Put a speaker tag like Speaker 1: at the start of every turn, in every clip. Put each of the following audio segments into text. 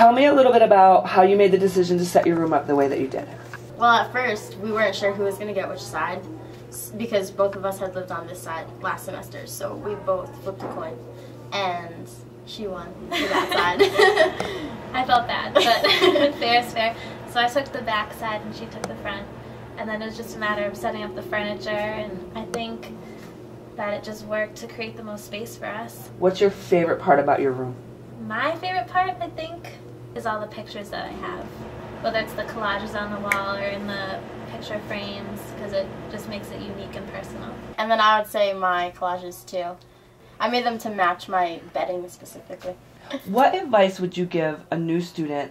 Speaker 1: Tell me a little bit about how you made the decision to set your room up the way that you did.
Speaker 2: Well, at first, we weren't sure who was going to get which side because both of us had lived on this side last semester. So we both flipped a coin, and she won that side.
Speaker 3: I felt bad, but fair is fair. So I took the back side and she took the front. And then it was just a matter of setting up the furniture, and I think that it just worked to create the most space for us.
Speaker 1: What's your favorite part about your room?
Speaker 3: My favorite part, I think, is all the pictures that I have. Whether it's the collages on the wall or in the picture frames, because it just makes it unique and personal.
Speaker 2: and then I would say my collages too. I made them to match my bedding specifically.
Speaker 1: What advice would you give a new student?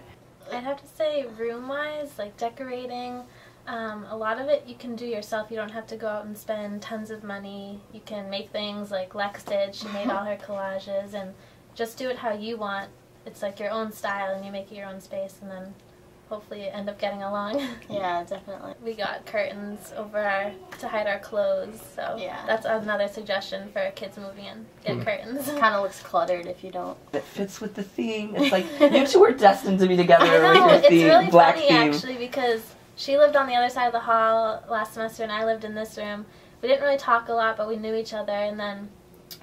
Speaker 3: I'd have to say, room wise, like decorating, um, a lot of it you can do yourself. You don't have to go out and spend tons of money. You can make things like Lex did. She made all her collages and just do it how you want. It's like your own style and you make it your own space and then hopefully you end up getting along.
Speaker 2: Yeah, definitely.
Speaker 3: we got curtains over our to hide our clothes, so
Speaker 2: Yeah.
Speaker 3: that's another suggestion for kids moving in. Get
Speaker 1: Hmm.
Speaker 3: curtains.
Speaker 2: Kind of looks cluttered if you don't.
Speaker 1: It fits with the theme. It's like you two were destined to be together
Speaker 3: I know,
Speaker 1: with your
Speaker 3: it's
Speaker 1: theme,
Speaker 3: really
Speaker 1: black
Speaker 3: funny
Speaker 1: theme.
Speaker 3: actually because she lived on the other side of the hall last semester and I lived in this room. We didn't really talk a lot, but we knew each other. And then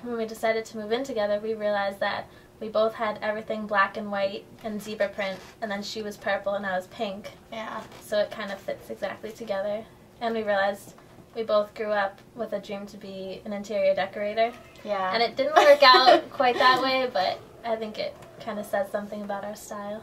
Speaker 3: when we decided to move in together, we realized that we both had everything black and white and zebra print, and then she was purple and I was pink.
Speaker 2: Yeah.
Speaker 3: So it kind of fits exactly together. And we realized we both grew up with a dream to be an interior decorator.
Speaker 2: Yeah.
Speaker 3: And it didn't work out quite that way, but I think it kind of says something about our style.